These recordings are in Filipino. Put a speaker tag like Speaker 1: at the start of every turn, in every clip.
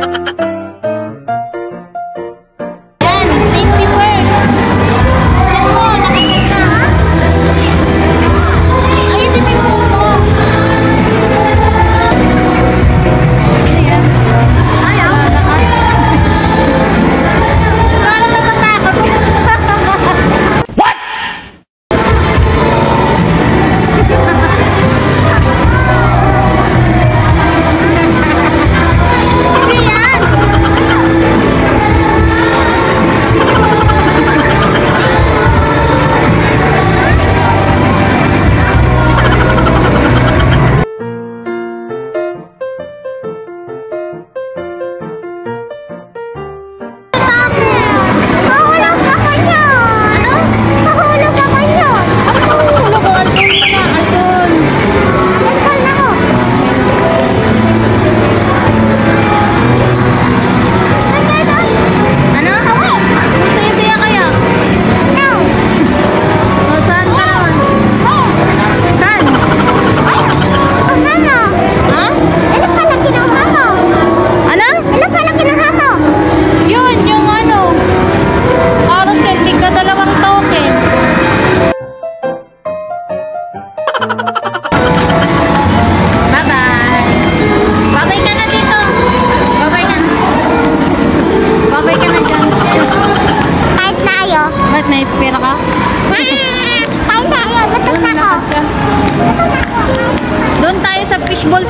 Speaker 1: Ha ha!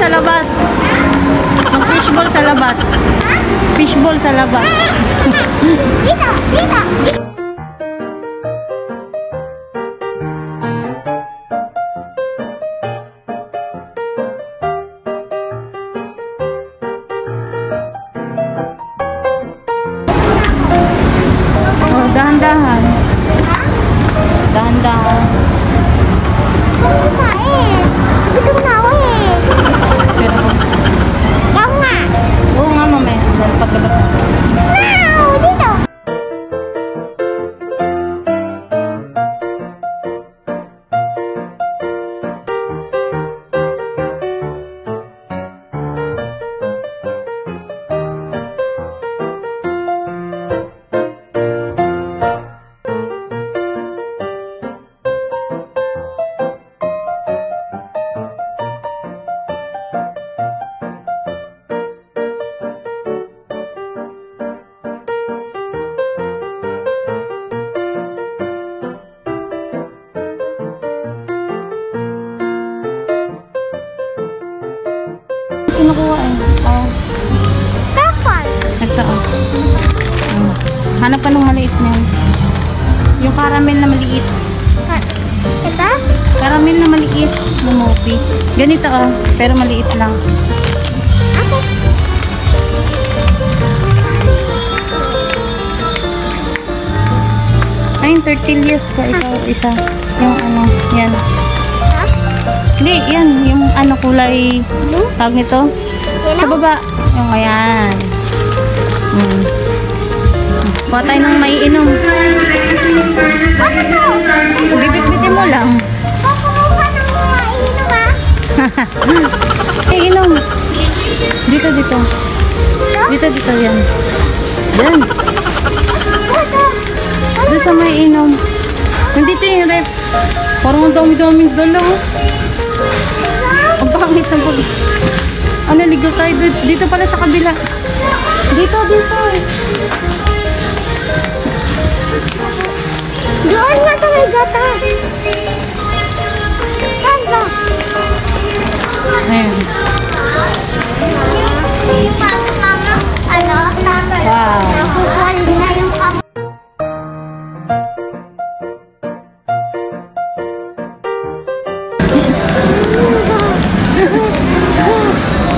Speaker 1: Labas. Fishball sa labas. Fishball sa labas.
Speaker 2: Dito, dito.
Speaker 1: Oh, dahan-dahan. Dahan-dahan. Paglabas na. Ito oh. Hmm. Hanap ka ng maliit niyan. Yung caramel na maliit.
Speaker 2: Ito?
Speaker 1: Caramel na maliit. Lumopi. Ganito oh. Pero maliit lang.
Speaker 2: Ako.
Speaker 1: Ay, yung tortillas ko. Ikaw, isa. Yung ano, yan. Hindi, yan. Yung ano, kulay, tawag nito. Sa baba. Yung ayan. Hmm. Kuha tayo ng maiinom. Bibit-bitin mo lang. Eh, inom. Dito, dito. Dito, dito, yan. Yan. Doon sa may inom. Nandito yung rep. Parang ang dami-daming dala. oh. Ang pangit ng pag... Ano, ligaw tayo dito, dito pala sa kabila. Dito, dito.
Speaker 2: Doon nga sa may gata. Saan ba?
Speaker 1: Ayan. Wow.
Speaker 2: Nakukuha na yung kam-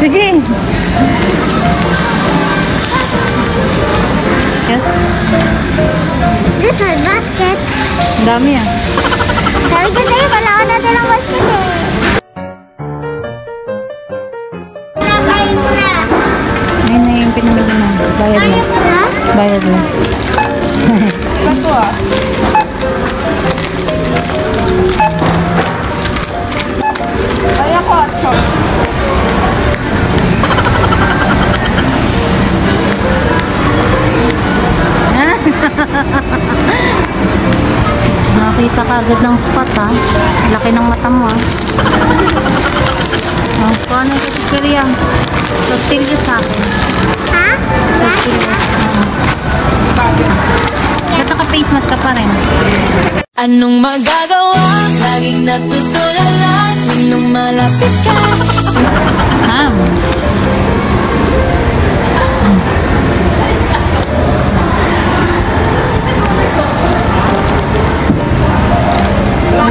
Speaker 1: Sige.
Speaker 2: Is basket.
Speaker 1: Ang dami ah.
Speaker 2: Sabi ko sa'yo, wala ka na dalang basket eh. Nakain ko na.
Speaker 1: Ayun na yung pinamili mo. Bayad
Speaker 2: Kaya
Speaker 1: mo.
Speaker 2: ko na?
Speaker 1: Bayad mo. Nakakita ka agad ng spot ha. Laki ng mata mo ha. Oh, kung ano yung kasikirya? Tortillas sa akin.
Speaker 2: Ha?
Speaker 1: Tortillas. Ba't naka-face mask ka pa rin?
Speaker 3: Anong magagawa? Laging natutulala Tuwing lumalapit ka
Speaker 1: Ham.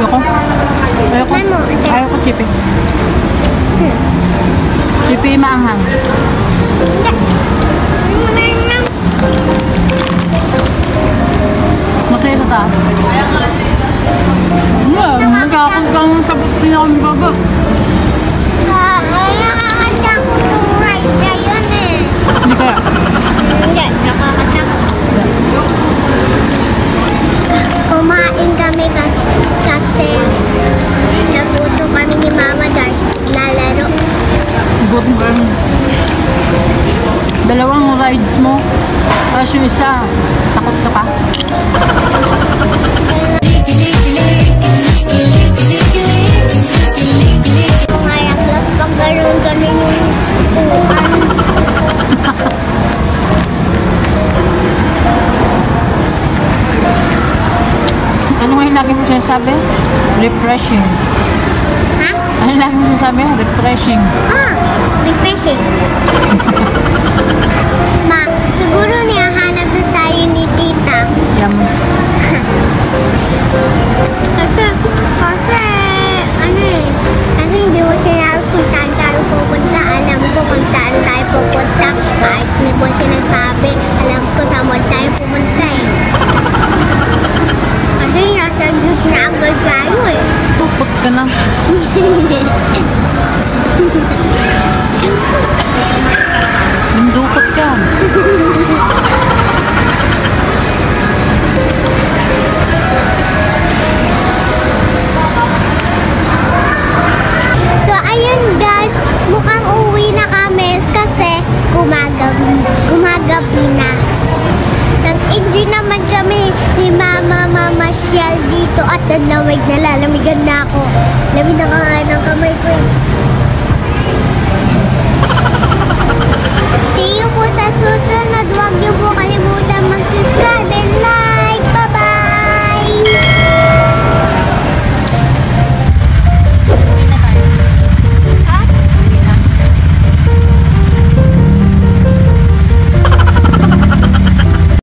Speaker 1: Ayoko. Ayoko. Ayoko chipi. Chipi maanghang.
Speaker 2: Hindi.
Speaker 1: Masaya sa taas. Ano? Nagkakagdang sa pinakambaba.
Speaker 2: Ay, nakakanta ko yung ride na yun eh.
Speaker 1: Hindi kaya.
Speaker 2: Hindi, nakakanta
Speaker 1: Refreshing.
Speaker 2: Ha?
Speaker 1: Ano lagi mo sinasabi? Refreshing.
Speaker 2: Ah, refreshing. Ma, siguro niyahanap na tayo ni tita.
Speaker 1: Yum.
Speaker 2: Kasi, kasi, ano eh, kasi hindi mo sinabi kung saan tayo pupunta. Alam ko kung saan tayo pupunta. Kahit hindi mo sinasabi, alam ko saan mo
Speaker 1: Ka.
Speaker 2: So, ayun guys, mukhang uwi na kami kasi gumagabi, gumagabi na. Nag-enjoy naman kami ni Mama Mama Shell dito at naglamig na lalamigan na ako. Lamig na ka